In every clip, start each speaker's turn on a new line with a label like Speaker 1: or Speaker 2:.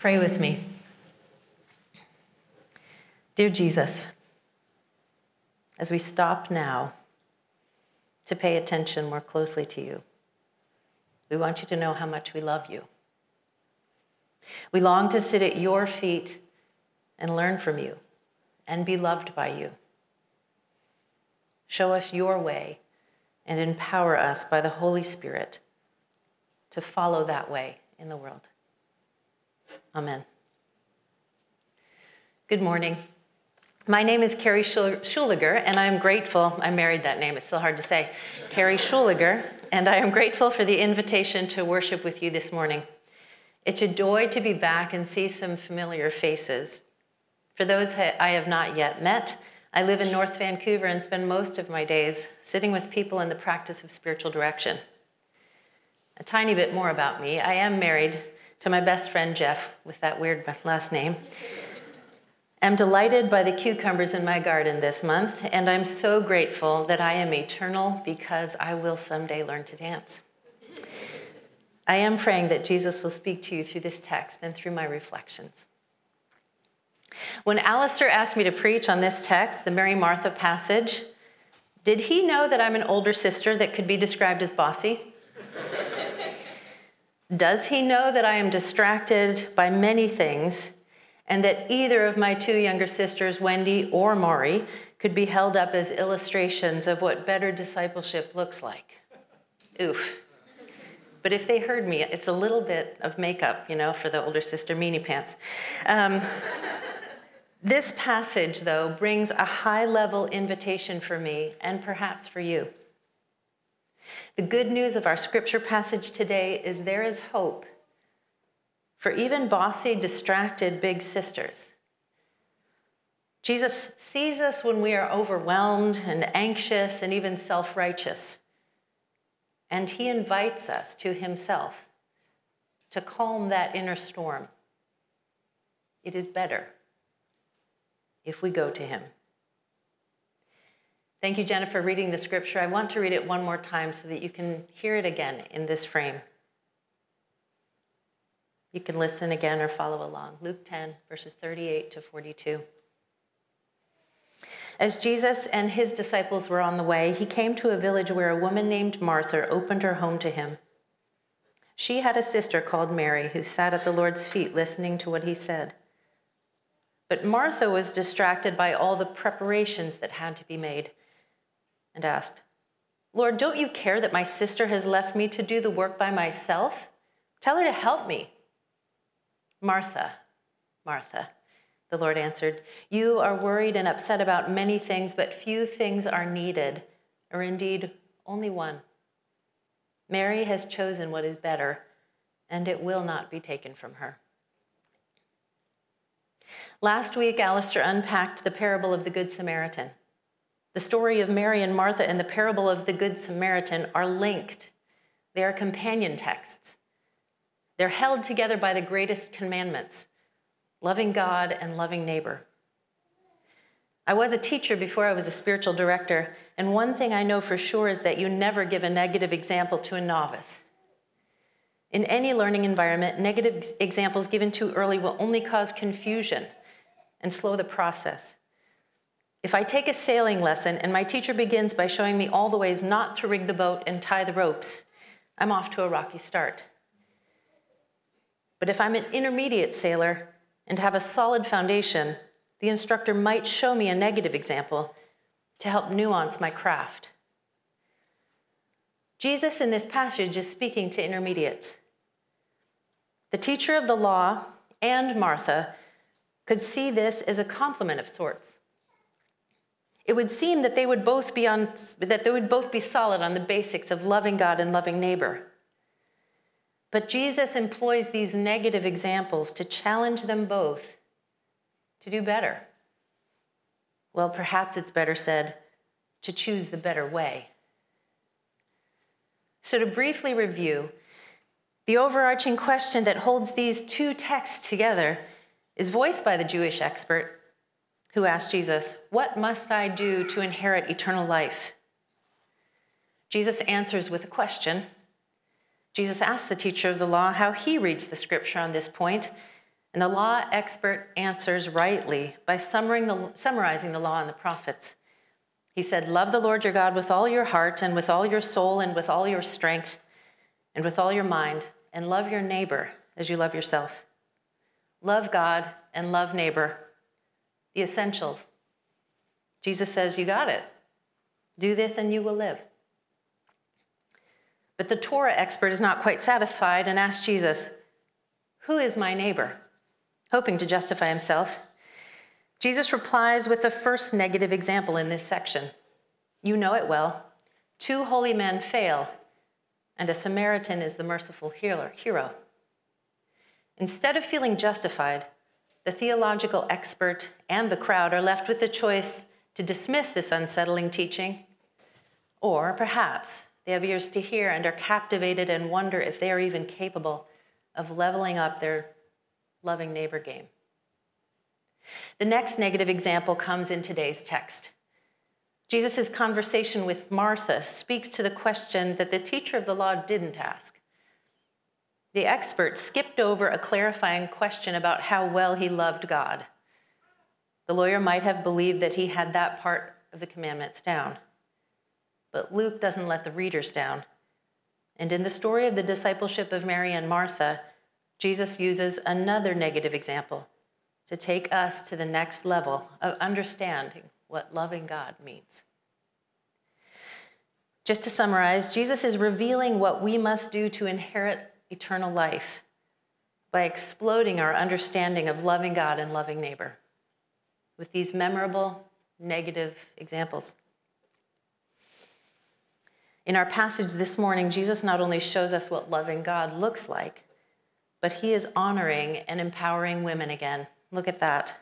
Speaker 1: Pray with me. Dear Jesus, as we stop now to pay attention more closely to you, we want you to know how much we love you. We long to sit at your feet and learn from you and be loved by you. Show us your way and empower us by the Holy Spirit to follow that way in the world. Amen. Good morning. My name is Carrie Schuliger, and I am grateful. I married that name, it's still hard to say. Carrie Schuliger, and I am grateful for the invitation to worship with you this morning. It's a joy to be back and see some familiar faces. For those I have not yet met, I live in North Vancouver and spend most of my days sitting with people in the practice of spiritual direction. A tiny bit more about me I am married to my best friend Jeff, with that weird last name. I'm delighted by the cucumbers in my garden this month, and I'm so grateful that I am eternal because I will someday learn to dance. I am praying that Jesus will speak to you through this text and through my reflections. When Alistair asked me to preach on this text, the Mary Martha passage, did he know that I'm an older sister that could be described as bossy? Does he know that I am distracted by many things and that either of my two younger sisters, Wendy or Maury, could be held up as illustrations of what better discipleship looks like? Oof. But if they heard me, it's a little bit of makeup, you know, for the older sister meanie pants. Um, this passage, though, brings a high level invitation for me and perhaps for you. The good news of our scripture passage today is there is hope for even bossy, distracted big sisters. Jesus sees us when we are overwhelmed and anxious and even self righteous. And he invites us to himself to calm that inner storm. It is better if we go to him. Thank you, Jennifer, for reading the scripture. I want to read it one more time so that you can hear it again in this frame. You can listen again or follow along. Luke 10, verses 38 to 42. As Jesus and his disciples were on the way, he came to a village where a woman named Martha opened her home to him. She had a sister called Mary who sat at the Lord's feet listening to what he said. But Martha was distracted by all the preparations that had to be made and asked, Lord, don't you care that my sister has left me to do the work by myself? Tell her to help me. Martha, Martha, the Lord answered, You are worried and upset about many things, but few things are needed, or indeed only one. Mary has chosen what is better, and it will not be taken from her. Last week, Alistair unpacked the parable of the Good Samaritan. The story of Mary and Martha and the parable of the Good Samaritan are linked, they are companion texts. They're held together by the greatest commandments loving God and loving neighbor. I was a teacher before I was a spiritual director, and one thing I know for sure is that you never give a negative example to a novice. In any learning environment, negative examples given too early will only cause confusion and slow the process. If I take a sailing lesson and my teacher begins by showing me all the ways not to rig the boat and tie the ropes, I'm off to a rocky start. But if I'm an intermediate sailor and have a solid foundation, the instructor might show me a negative example to help nuance my craft. Jesus in this passage is speaking to intermediates. The teacher of the law and Martha could see this as a compliment of sorts. It would seem that they would both be on that they would both be solid on the basics of loving God and loving neighbor. But Jesus employs these negative examples to challenge them both to do better. Well, perhaps it's better said to choose the better way. So, to briefly review, the overarching question that holds these two texts together is voiced by the Jewish expert who asked Jesus, What must I do to inherit eternal life? Jesus answers with a question. Jesus asks the teacher of the law how he reads the scripture on this point, And the law expert answers rightly by summarizing the law and the prophets. He said, Love the Lord your God with all your heart and with all your soul and with all your strength and with all your mind, and love your neighbor as you love yourself. Love God and love neighbor, the essentials. Jesus says, You got it. Do this and you will live. But the Torah expert is not quite satisfied and asks Jesus, Who is my neighbor? hoping to justify himself. Jesus replies with the first negative example in this section. You know it well. Two holy men fail, and a Samaritan is the merciful healer hero. Instead of feeling justified, the theological expert and the crowd are left with the choice to dismiss this unsettling teaching, or perhaps they have ears to hear and are captivated and wonder if they are even capable of leveling up their loving neighbor game. The next negative example comes in today's text. Jesus' conversation with Martha speaks to the question that the teacher of the law didn't ask. The expert skipped over a clarifying question about how well he loved God. The lawyer might have believed that he had that part of the commandments down. But Luke doesn't let the readers down. And in the story of the discipleship of Mary and Martha, Jesus uses another negative example to take us to the next level of understanding what loving God means. Just to summarize, Jesus is revealing what we must do to inherit eternal life by exploding our understanding of loving God and loving neighbor with these memorable negative examples. In our passage this morning, Jesus not only shows us what loving God looks like, but he is honoring and empowering women again. Look at that.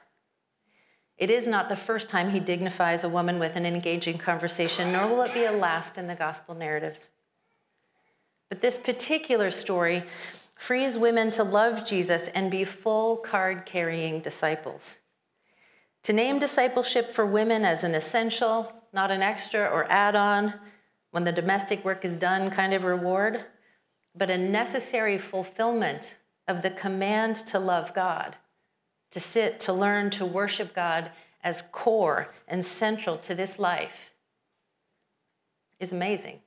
Speaker 1: It is not the first time he dignifies a woman with an engaging conversation, nor will it be a last in the gospel narratives. But this particular story frees women to love Jesus and be full card carrying disciples. To name discipleship for women as an essential, not an extra or add on, when the domestic work is done kind of reward, but a necessary fulfillment of the command to love God, to sit, to learn, to worship God as core and central to this life is amazing.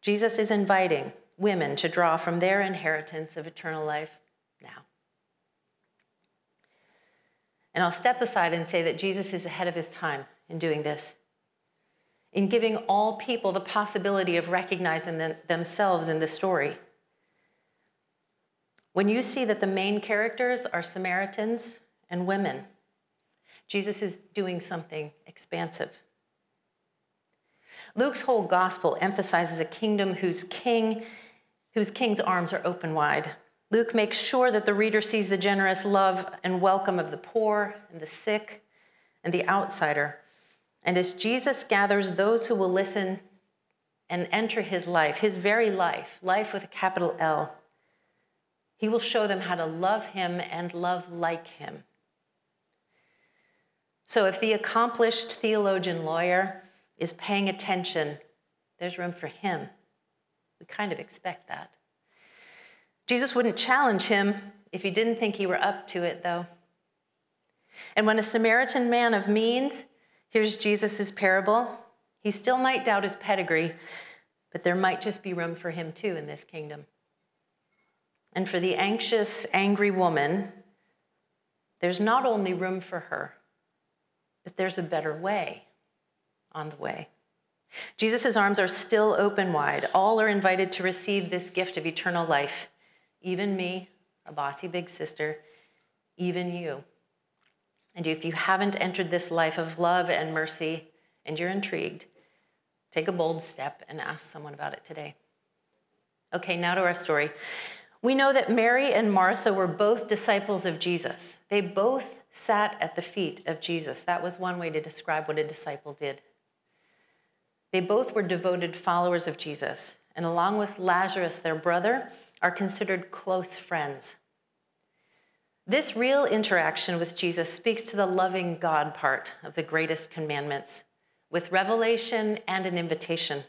Speaker 1: Jesus is inviting women to draw from their inheritance of eternal life now. And I'll step aside and say that Jesus is ahead of his time in doing this, in giving all people the possibility of recognizing them, themselves in the story. When you see that the main characters are Samaritans and women, Jesus is doing something expansive. Luke's whole gospel emphasizes a kingdom whose king whose king's arms are open wide. Luke makes sure that the reader sees the generous love and welcome of the poor and the sick and the outsider. And as Jesus gathers those who will listen and enter his life, his very life, life with a capital L, he will show them how to love him and love like him. So if the accomplished theologian lawyer is paying attention, there's room for him. We kind of expect that. Jesus wouldn't challenge him if he didn't think he were up to it, though. And when a Samaritan man of means hears Jesus' parable, he still might doubt his pedigree, but there might just be room for him too in this kingdom. And for the anxious, angry woman, there's not only room for her, but there's a better way on the way. Jesus' arms are still open wide. All are invited to receive this gift of eternal life. Even me, a bossy big sister, even you. And if you haven't entered this life of love and mercy and you're intrigued, take a bold step and ask someone about it today. Okay, now to our story. We know that Mary and Martha were both disciples of Jesus. They both sat at the feet of Jesus. That was one way to describe what a disciple did. They both were devoted followers of Jesus, and along with Lazarus, their brother, are considered close friends. This real interaction with Jesus speaks to the loving God part of the greatest commandments, with revelation and an invitation.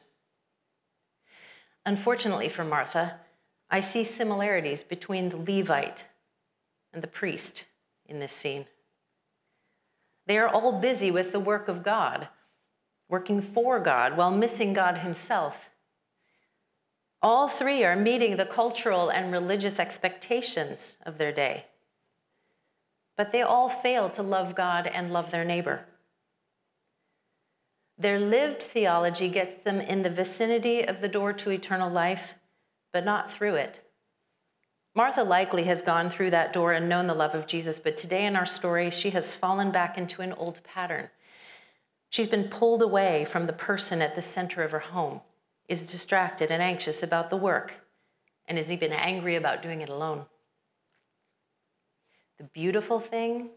Speaker 1: Unfortunately for Martha, I see similarities between the Levite and the priest in this scene. They are all busy with the work of God, working for God while missing God Himself. All three are meeting the cultural and religious expectations of their day. But they all fail to love God and love their neighbor. Their lived theology gets them in the vicinity of the door to eternal life, but not through it. Martha likely has gone through that door and known the love of Jesus, but today in our story, she has fallen back into an old pattern. She's been pulled away from the person at the center of her home, is distracted and anxious about the work, and is even angry about doing it alone. The beautiful thing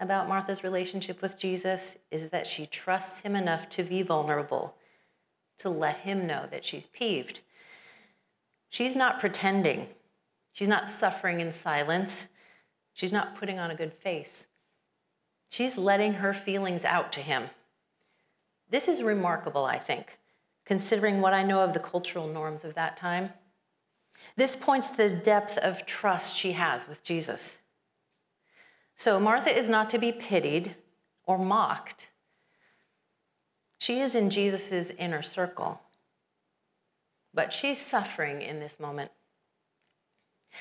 Speaker 1: about Martha's relationship with Jesus is that she trusts him enough to be vulnerable, to let him know that she's peeved. She's not pretending She's not suffering in silence. She's not putting on a good face. She's letting her feelings out to him. This is remarkable, I think, considering what I know of the cultural norms of that time. This points to the depth of trust she has with Jesus. So, Martha is not to be pitied or mocked. She is in Jesus' inner circle, but she's suffering in this moment.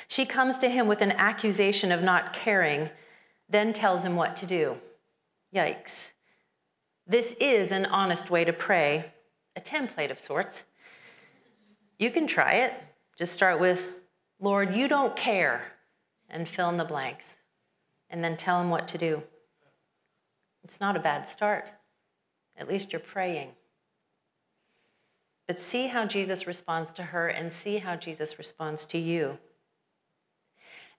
Speaker 1: She comes to him with an accusation of not caring, then tells him what to do. Yikes. This is an honest way to pray, a template of sorts. You can try it. Just start with, Lord, you don't care, and fill in the blanks, and then tell him what to do. It's not a bad start. At least you're praying. But see how Jesus responds to her and see how Jesus responds to you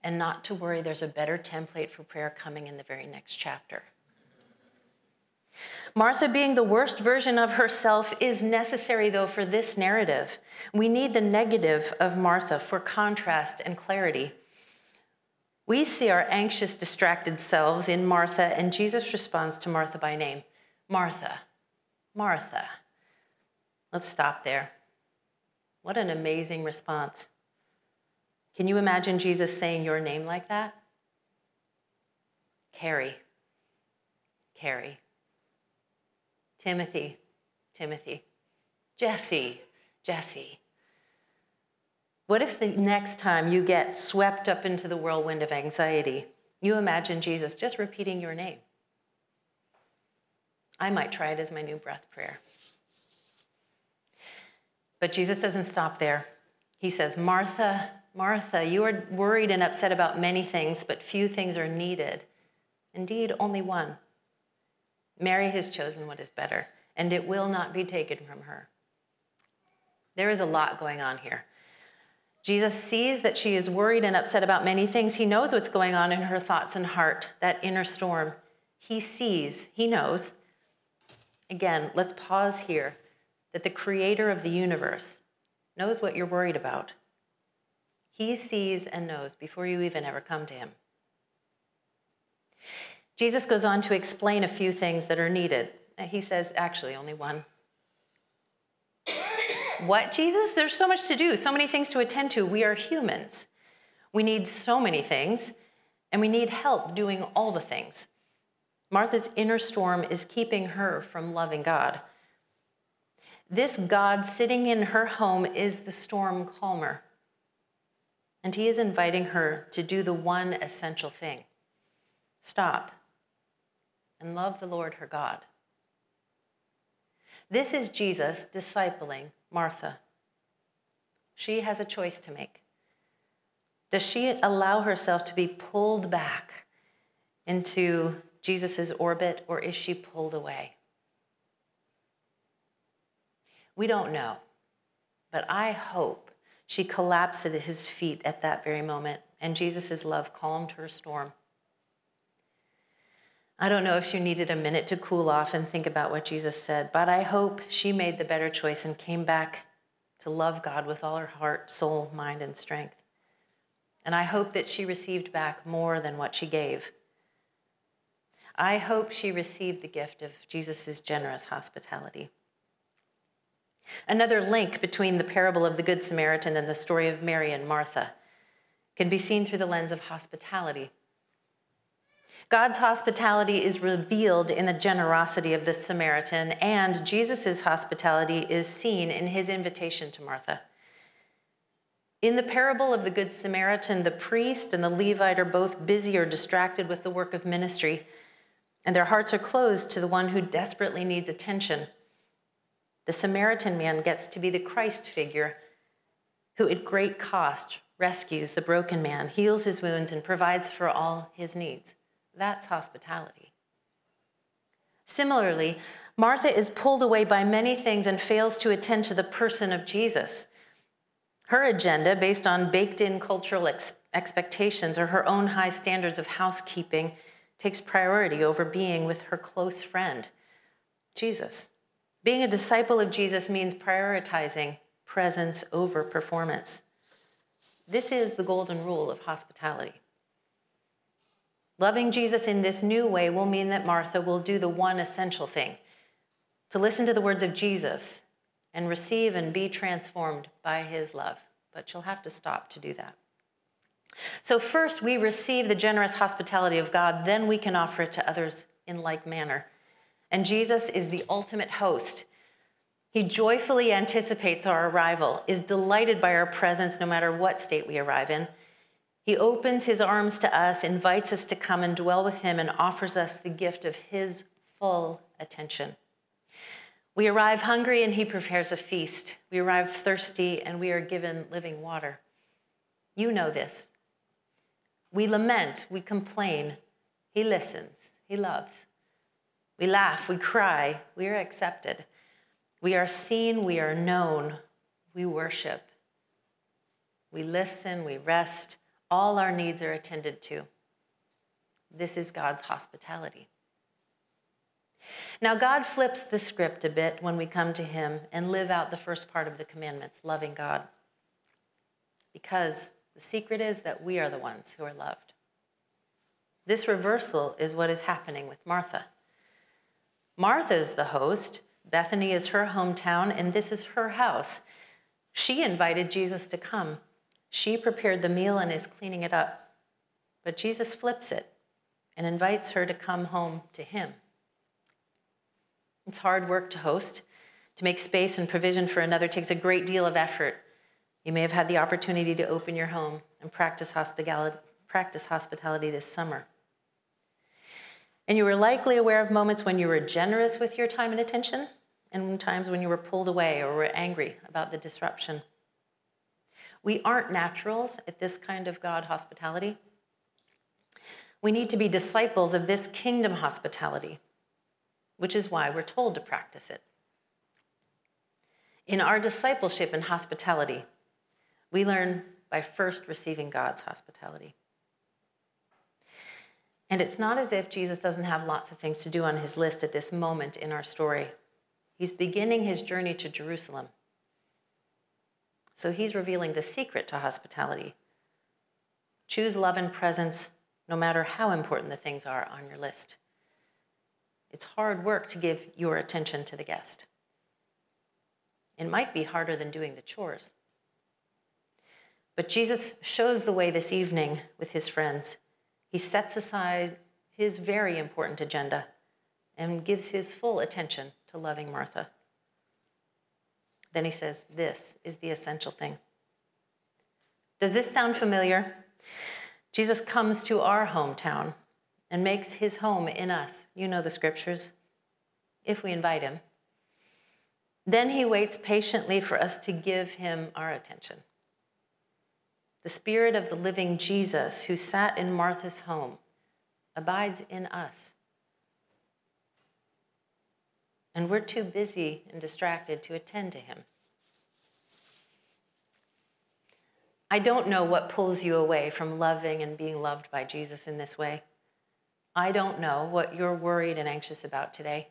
Speaker 1: and not to worry, there's a better template for prayer coming in the very next chapter. Martha, being the worst version of herself, is necessary, though, for this narrative. We need the negative of Martha for contrast and clarity. We see our anxious, distracted selves in Martha, and Jesus responds to Martha by name Martha, Martha. Let's stop there. What an amazing response. Can you imagine Jesus saying your name like that? Carrie. Carrie. Timothy. Timothy. Jesse. Jesse. What if the next time you get swept up into the whirlwind of anxiety, you imagine Jesus just repeating your name? I might try it as my new breath prayer. But Jesus doesn't stop there. He says, Martha, Martha, you are worried and upset about many things, but few things are needed. Indeed, only one. Mary has chosen what is better, and it will not be taken from her. There is a lot going on here. Jesus sees that she is worried and upset about many things. He knows what's going on in her thoughts and heart, that inner storm. He sees, he knows. Again, let's pause here that the creator of the universe knows what you're worried about. He sees and knows before you even ever come to him. Jesus goes on to explain a few things that are needed. He says, actually, only one. what, Jesus? There's so much to do, so many things to attend to. We are humans. We need so many things, and we need help doing all the things. Martha's inner storm is keeping her from loving God. This God sitting in her home is the storm calmer. And he is inviting her to do the one essential thing stop and love the Lord her God. This is Jesus discipling Martha. She has a choice to make. Does she allow herself to be pulled back into Jesus' orbit, or is she pulled away? We don't know, but I hope she collapsed at his feet at that very moment, and Jesus' love calmed her storm. I don't know if she needed a minute to cool off and think about what Jesus said, but I hope she made the better choice and came back to love God with all her heart, soul, mind, and strength. And I hope that she received back more than what she gave. I hope she received the gift of Jesus' generous hospitality. Another link between the parable of the Good Samaritan and the story of Mary and Martha can be seen through the lens of hospitality. God's hospitality is revealed in the generosity of the Samaritan, and Jesus' hospitality is seen in his invitation to Martha. In the parable of the Good Samaritan, the priest and the Levite are both busy or distracted with the work of ministry, and their hearts are closed to the one who desperately needs attention. The Samaritan man gets to be the Christ figure who, at great cost, rescues the broken man, heals his wounds, and provides for all his needs. That's hospitality. Similarly, Martha is pulled away by many things and fails to attend to the person of Jesus. Her agenda, based on baked in cultural ex- expectations or her own high standards of housekeeping, takes priority over being with her close friend, Jesus. Being a disciple of Jesus means prioritizing presence over performance. This is the golden rule of hospitality. Loving Jesus in this new way will mean that Martha will do the one essential thing to listen to the words of Jesus and receive and be transformed by his love. But she'll have to stop to do that. So, first, we receive the generous hospitality of God, then we can offer it to others in like manner. And Jesus is the ultimate host. He joyfully anticipates our arrival, is delighted by our presence no matter what state we arrive in. He opens his arms to us, invites us to come and dwell with him, and offers us the gift of his full attention. We arrive hungry and he prepares a feast. We arrive thirsty and we are given living water. You know this. We lament, we complain. He listens, he loves. We laugh, we cry, we are accepted. We are seen, we are known, we worship. We listen, we rest. All our needs are attended to. This is God's hospitality. Now, God flips the script a bit when we come to Him and live out the first part of the commandments, loving God. Because the secret is that we are the ones who are loved. This reversal is what is happening with Martha. Martha is the host, Bethany is her hometown, and this is her house. She invited Jesus to come. She prepared the meal and is cleaning it up. But Jesus flips it and invites her to come home to him. It's hard work to host. To make space and provision for another takes a great deal of effort. You may have had the opportunity to open your home and practice hospitality, practice hospitality this summer. And you were likely aware of moments when you were generous with your time and attention, and times when you were pulled away or were angry about the disruption. We aren't naturals at this kind of God hospitality. We need to be disciples of this kingdom hospitality which is why we're told to practice it. In our discipleship and hospitality, we learn by first receiving God's hospitality. And it's not as if Jesus doesn't have lots of things to do on his list at this moment in our story. He's beginning his journey to Jerusalem. So he's revealing the secret to hospitality. Choose love and presence no matter how important the things are on your list. It's hard work to give your attention to the guest. It might be harder than doing the chores. But Jesus shows the way this evening with his friends. He sets aside his very important agenda and gives his full attention to loving Martha. Then he says, This is the essential thing. Does this sound familiar? Jesus comes to our hometown and makes his home in us. You know the scriptures, if we invite him. Then he waits patiently for us to give him our attention. The Spirit of the living Jesus, who sat in Martha's home, abides in us. And we're too busy and distracted to attend to him. I don't know what pulls you away from loving and being loved by Jesus in this way. I don't know what you're worried and anxious about today,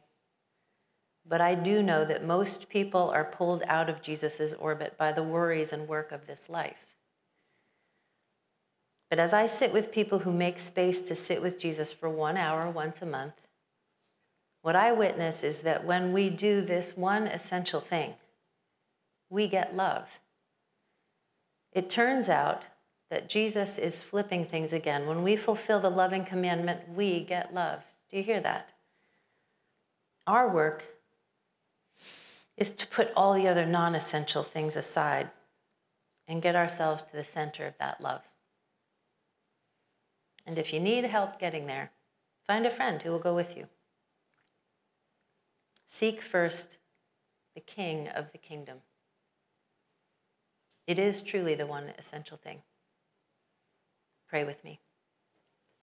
Speaker 1: but I do know that most people are pulled out of Jesus' orbit by the worries and work of this life. But as I sit with people who make space to sit with Jesus for one hour once a month, what I witness is that when we do this one essential thing, we get love. It turns out that Jesus is flipping things again. When we fulfill the loving commandment, we get love. Do you hear that? Our work is to put all the other non essential things aside and get ourselves to the center of that love. And if you need help getting there, find a friend who will go with you. Seek first the King of the kingdom. It is truly the one essential thing. Pray with me.